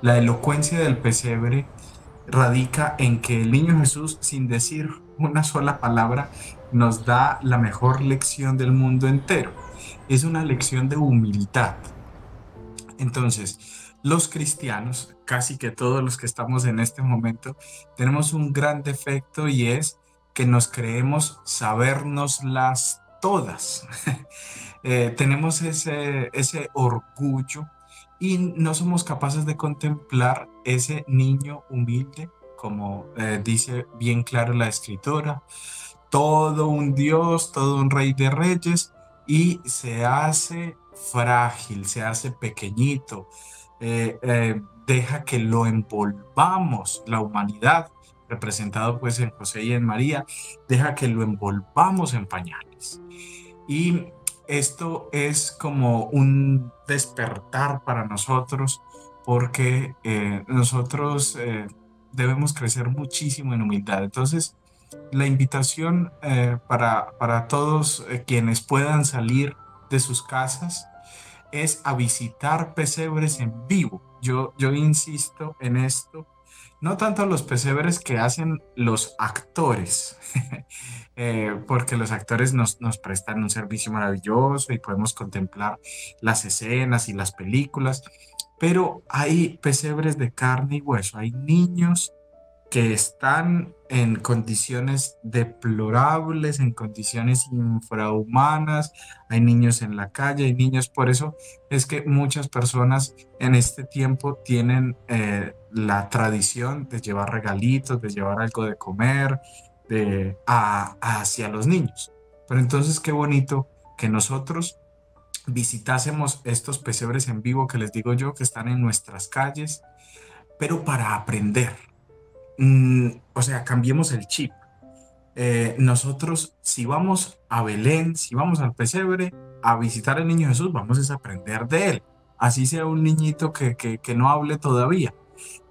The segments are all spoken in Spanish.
La elocuencia del pesebre radica en que el niño Jesús, sin decir una sola palabra, nos da la mejor lección del mundo entero. Es una lección de humildad. Entonces, los cristianos, casi que todos los que estamos en este momento, tenemos un gran defecto y es que nos creemos sabernoslas todas. Eh, tenemos ese, ese orgullo y no somos capaces de contemplar ese niño humilde, como eh, dice bien claro la escritora, todo un Dios, todo un rey de reyes, y se hace frágil, se hace pequeñito, eh, eh, deja que lo envolvamos, la humanidad, representado pues en José y en María, deja que lo envolvamos en pañales. Y esto es como un despertar para nosotros porque eh, nosotros debemos crecer muchísimo en humildad. Entonces, la invitación para, para todos quienes puedan salir de sus casas es a visitar pesebres en vivo. Yo, yo insisto en esto, no tanto los pesebres que hacen los actores, eh, porque los actores nos, nos prestan un servicio maravilloso y podemos contemplar las escenas y las películas, pero hay pesebres de carne y hueso, hay niños que están en condiciones deplorables, en condiciones infrahumanas, hay niños en la calle, hay niños, por eso es que muchas personas en este tiempo tienen eh, la tradición de llevar regalitos, de llevar algo de comer, de, hacia los niños. Pero entonces qué bonito que nosotros visitásemos estos pesebres en vivo que les digo yo, que están en nuestras calles, pero para aprender Mm, o sea, cambiemos el chip. Eh, nosotros, si vamos a Belén, si vamos al pesebre a visitar al niño Jesús, vamos a aprender de él. Así sea un niñito que, que, que no hable todavía,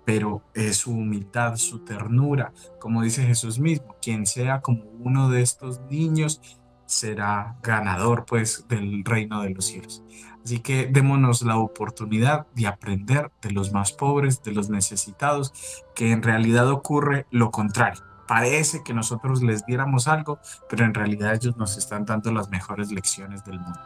pero es su humildad, su ternura, como dice Jesús mismo, quien sea como uno de estos niños será ganador pues del reino de los cielos. Así que démonos la oportunidad de aprender de los más pobres, de los necesitados, que en realidad ocurre lo contrario. Parece que nosotros les diéramos algo, pero en realidad ellos nos están dando las mejores lecciones del mundo.